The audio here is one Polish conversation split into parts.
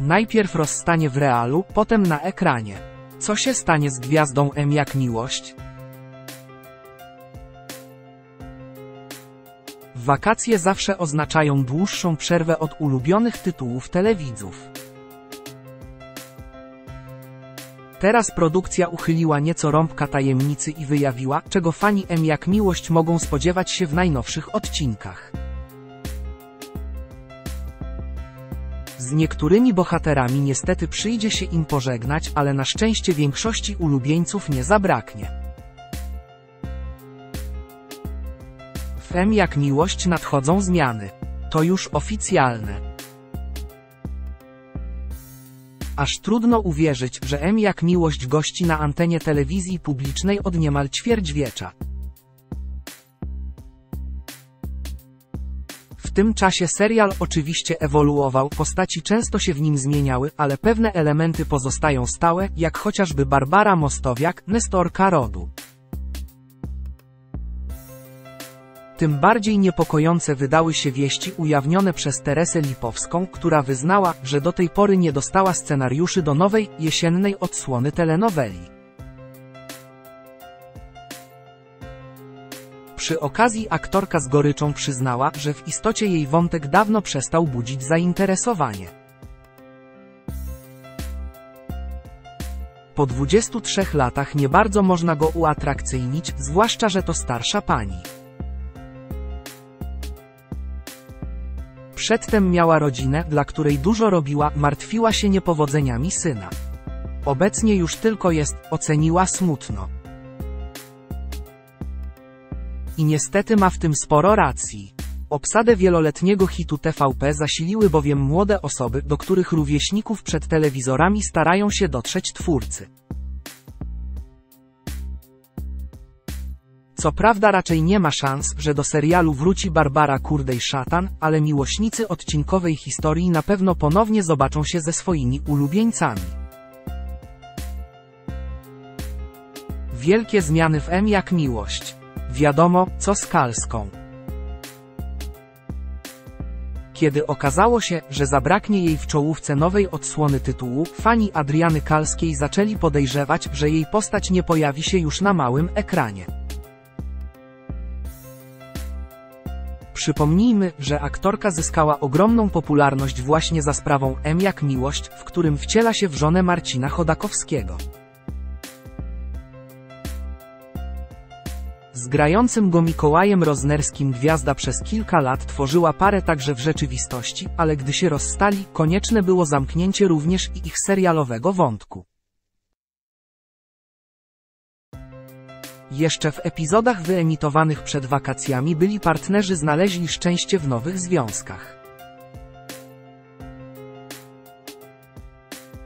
Najpierw rozstanie w realu, potem na ekranie. Co się stanie z gwiazdą M jak miłość? Wakacje zawsze oznaczają dłuższą przerwę od ulubionych tytułów telewidzów. Teraz produkcja uchyliła nieco rąbka tajemnicy i wyjawiła, czego fani M jak miłość mogą spodziewać się w najnowszych odcinkach. Z niektórymi bohaterami niestety przyjdzie się im pożegnać, ale na szczęście większości ulubieńców nie zabraknie. W M jak miłość nadchodzą zmiany. To już oficjalne. Aż trudno uwierzyć, że M jak miłość gości na antenie telewizji publicznej od niemal ćwierćwiecza. Tym czasie serial oczywiście ewoluował, postaci często się w nim zmieniały, ale pewne elementy pozostają stałe, jak chociażby Barbara Mostowiak, Nestorka rodu. Tym bardziej niepokojące wydały się wieści ujawnione przez Teresę Lipowską, która wyznała, że do tej pory nie dostała scenariuszy do nowej, jesiennej odsłony telenoweli. Przy okazji aktorka z goryczą przyznała, że w istocie jej wątek dawno przestał budzić zainteresowanie. Po 23 latach nie bardzo można go uatrakcyjnić, zwłaszcza że to starsza pani. Przedtem miała rodzinę, dla której dużo robiła, martwiła się niepowodzeniami syna. Obecnie już tylko jest, oceniła smutno. I niestety ma w tym sporo racji. Obsadę wieloletniego hitu TVP zasiliły bowiem młode osoby, do których rówieśników przed telewizorami starają się dotrzeć twórcy. Co prawda raczej nie ma szans, że do serialu wróci Barbara Kurdej-Szatan, ale miłośnicy odcinkowej historii na pewno ponownie zobaczą się ze swoimi ulubieńcami. Wielkie zmiany w M jak miłość. Wiadomo, co z Kalską. Kiedy okazało się, że zabraknie jej w czołówce nowej odsłony tytułu, fani Adriany Kalskiej zaczęli podejrzewać, że jej postać nie pojawi się już na małym ekranie. Przypomnijmy, że aktorka zyskała ogromną popularność właśnie za sprawą M jak miłość, w którym wciela się w żonę Marcina Chodakowskiego. Z grającym go Mikołajem Roznerskim gwiazda przez kilka lat tworzyła parę także w rzeczywistości, ale gdy się rozstali, konieczne było zamknięcie również i ich serialowego wątku. Jeszcze w epizodach wyemitowanych przed wakacjami byli partnerzy znaleźli szczęście w nowych związkach.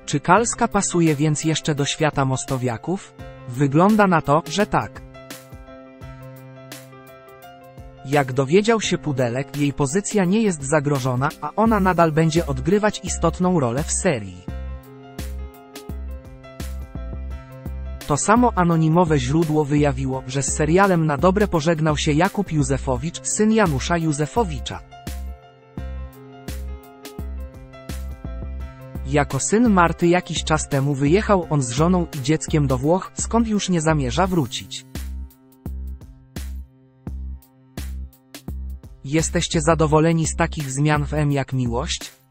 Czy Kalska pasuje więc jeszcze do świata mostowiaków? Wygląda na to, że tak. Jak dowiedział się Pudelek, jej pozycja nie jest zagrożona, a ona nadal będzie odgrywać istotną rolę w serii. To samo anonimowe źródło wyjawiło, że z serialem na dobre pożegnał się Jakub Józefowicz, syn Janusza Józefowicza. Jako syn Marty jakiś czas temu wyjechał on z żoną i dzieckiem do Włoch, skąd już nie zamierza wrócić. Jesteście zadowoleni z takich zmian w M jak miłość?